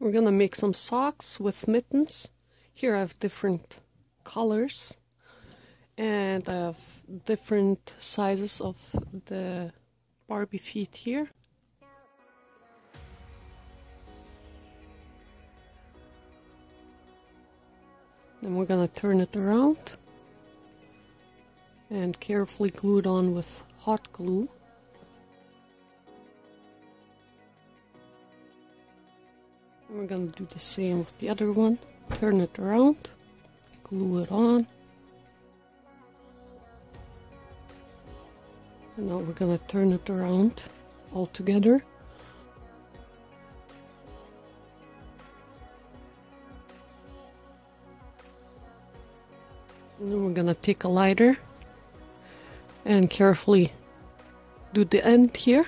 We're gonna make some socks with mittens. Here I have different colors and I have different sizes of the Barbie feet here. Then we're gonna turn it around and carefully glue it on with hot glue. We're gonna do the same with the other one. Turn it around, glue it on. And now we're gonna turn it around all together. And then we're gonna take a lighter and carefully do the end here.